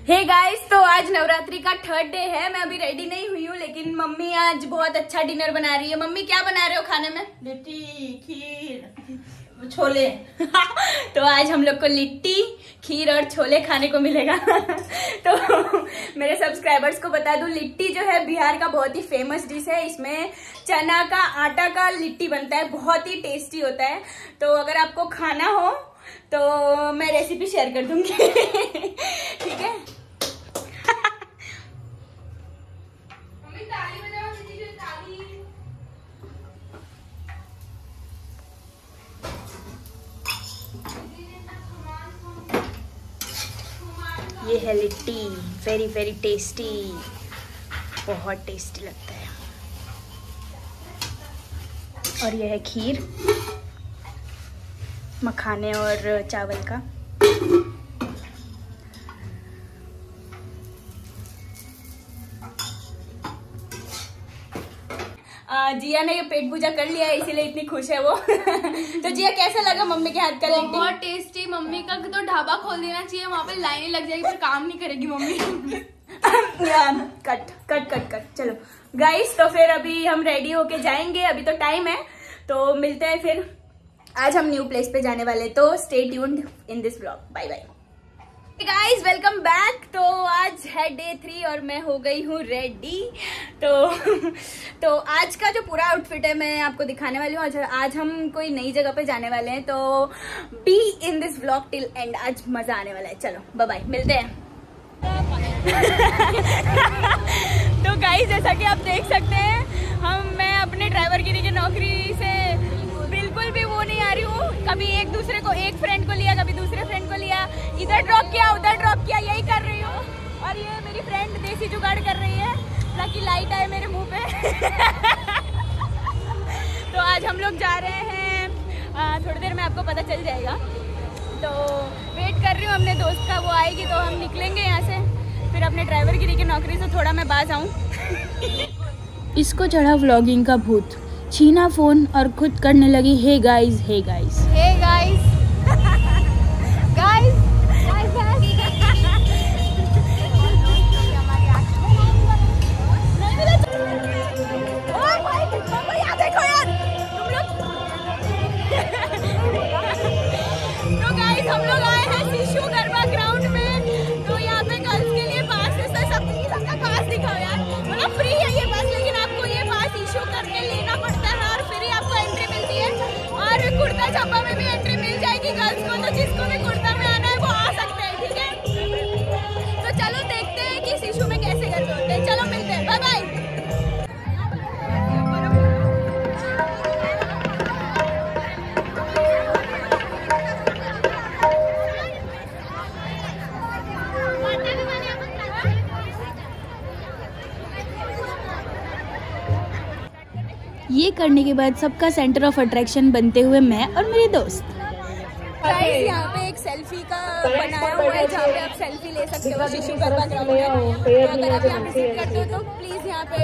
हे hey guys तो आज नवरात्रि का थर्ड डे है। मैं अभी रेडी नहीं हुई हूँ लेकिन मम्मी आज बहुत अच्छा डिनर बना रही है। मम्मी क्या बना रहे हो खाने में? लिट्टी खीर छोले। तो आज हम लोग को लिट्टी खीर और छोले खाने को मिलेगा। तो मेरे सब्सक्राइबर्स को बता दूँ लिट्टी जो है बिहार का बहुत ही फ़ेमस डिश है। इसमें चना का आटा का लिट्टी बनता है बहुत ही टेस्टी होता है। तो अगर आपको खाना हो तो मैं रेसिपी शेयर कर दूँगी ठीक है ये है लिट्टी वेरी वेरी टेस्टी बहुत टेस्टी लगता है। और यह है खीर मखाने और चावल का। जिया ने ये पेट पूजा कर लिया है इसीलिए इतनी खुश है वो। तो जिया कैसा लगा मम्मी के हाथ का लिट्टी? बहुत टेस्टी का तो ढाबा खोल देना चाहिए, वहाँ पे लाइनें लग जाएगी, पर काम नहीं करेगी mummy. Cut cut cut cut, चलो। गाइस तो फिर अभी हम रेडी होके जाएँगे, अभी तो टाइम है तो मिलते हैं फिर। आज हम न्यू प्लेस पे जाने वाले तो stay tuned in this blog bye bye guys welcome back तो आज है डे थ्री और मैं हो गई हूँ रेडी तो तो आज का जो पूरा आउटफिट है मैं आपको दिखाने वाली हूँ। आज, आज हम कोई नई जगह पे जाने वाले हैं तो be in this blog till end आज मज़ा आने वाला है। चलो बाय मिलते हैं। तो गाइस जैसा कि आप देख सकते हैं हम मैं अपने ड्राइवर गिरी की नौकरी से बिल्कुल भी वो नहीं आ रही हूँ। कभी एक दूसरे को एक फ्रेंड को लिया कभी दूसरे फ्रेंड को इधर ड्रॉप किया, उधर ड्रॉप किया, यही कर रही हूँ। और ये मेरी फ्रेंड देसी जुगाड़ कर रही है ताकि लाइट आए मेरे मुँह पे। तो आज हम लोग जा रहे हैं थोड़ी देर में आपको पता चल जाएगा। तो वेट कर रही हूँ अपने दोस्त का, वो आएगी तो हम निकलेंगे यहाँ से। फिर अपने ड्राइवर गिरी की नौकरी से थोड़ा मैं बाज आऊँ। इसको चढ़ा व्लॉगिंग का भूत। छीना फ़ोन और खुद करने लगी hey guys hey guys hey guys और कुर्ता छापा में करने के बाद सबका सेंटर ऑफ़ अट्रैक्शन बनते हुए मैं और मेरे दोस्त। यहाँ पे एक सेल्फी का बनाया हुआ है जहाँ पे आप सेल्फी ले सकते हो शिशु ग्राउंड तो अगर आप यहाँ विज़िट करते हो तो प्लीज़ यहाँ पे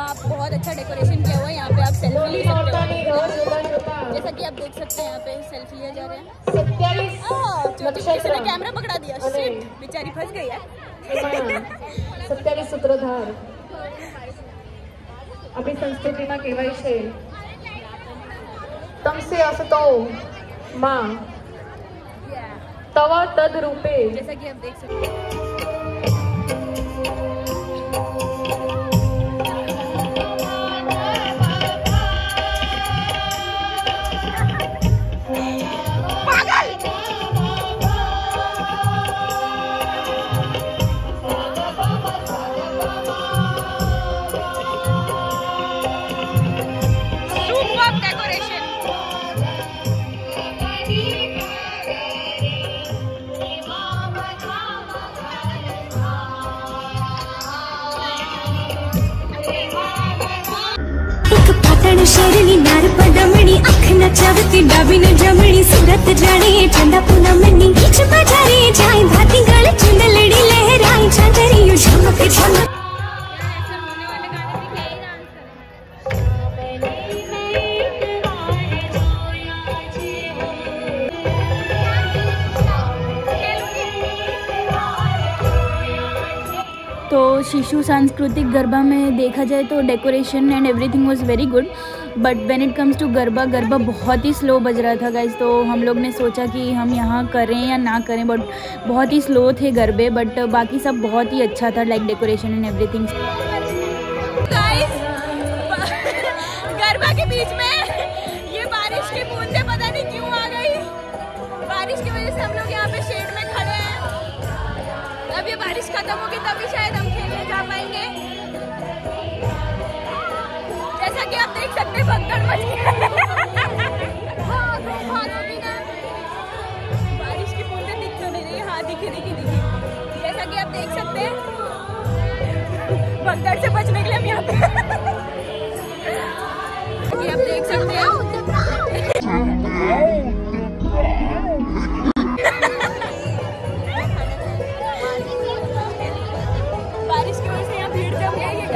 आप बहुत अच्छा डेकोरेशन किया हुआ है यहाँ पे आप सेल्फी ले सकते हो। जैसा कि आप देख सकते हैं यहाँ पे सेल्फी जा रहे हैं। कैमरा पकड़ा दिया। बेचारी फंस गई है। हाँ, सत्यालीस सूत्रधार। આપણી સંસ્કૃતિમાં કહેવાય છે તમસે અસતો માં તવ તદ રૂપે जैसा कि आप देख सकते हैं तण शेरनी नार पदमणी अख न चवती डाबी न जमणी, सूरत जाने चंदा पूनमनी खींच बजारे जाए भाती गल चुंदलड़ी लहराए झांझरी यू झमक झमक। शिशु सांस्कृतिक गरबा में देखा जाए तो decoration and everything was very good but when it comes to garba garba बहुत ही स्लो बज रहा था गाइज़ तो हम लोग ने सोचा कि हम यहाँ करें या ना करें बट बहुत ही स्लो थे गरबे बट बाकी सब बहुत ही अच्छा था like decoration and everything garba के बीच में ये बारिश पता नहीं क्यों आ गई। बारिश की वजह से हम लोग यहाँ में खड़े बारिश खत्म होगी, तभी शायद हम देख सकते गई बारिश की बूंदें दिख क्यों नहीं रही हाँ। दिखी दिखी दिखी। जैसा कि आप देख सकते हैं भगदड़ से बचने के लिए हम यहाँ पे आप देख सकते हैं। बारिश की वजह से यहाँ भीड़ जम गई ही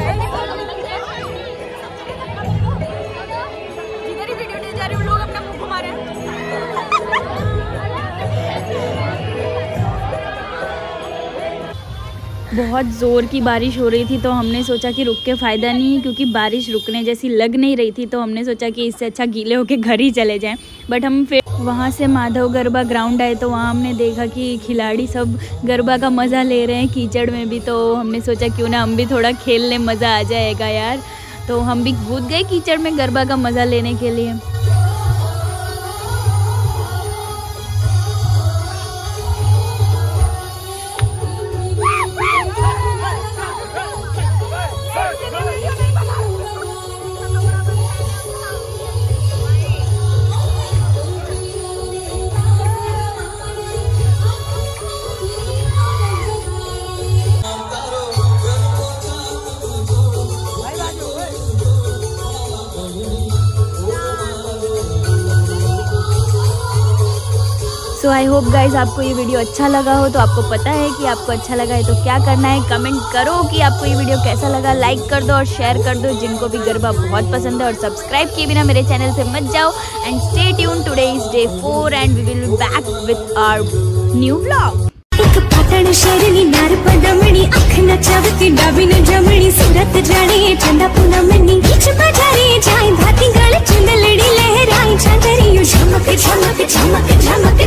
बहुत ज़ोर की बारिश हो रही थी तो हमने सोचा कि रुक के फ़ायदा नहीं है, क्योंकि बारिश रुकने जैसी लग नहीं रही थी तो हमने सोचा कि इससे अच्छा गीले होके घर ही चले जाएँ। बट हम फिर वहाँ से माधव गरबा ग्राउंड आए तो वहाँ हमने देखा कि खिलाड़ी सब गरबा का मज़ा ले रहे हैं, कीचड़ में भी तो हमने सोचा क्यों ना हम भी थोड़ा खेल लें मज़ा आ जाएगा यार। तो हम भी कूद गए कीचड़ में गरबा का मज़ा लेने के लिए। सो आई होप गाइज़ आपको ये वीडियो अच्छा लगा हो। तो आपको पता है कि आपको अच्छा लगा है तो क्या करना है? कमेंट करो कि आपको ये वीडियो कैसा लगा। लाइक कर दो और शेयर कर दो जिनको भी गरबा बहुत पसंद है और सब्सक्राइब किए बिना मेरे चैनल से मत जाओ। And stay tune today is day four and we will back with our new vlog पातळ शरणी नार पदमणी अख नचावती डाबी न जमणी, सूरत जाणे, चंदा पुनमनी बीच बजारे जाय भाती गळ चुंदलडी लहराई चांदरी झमक झमक झमक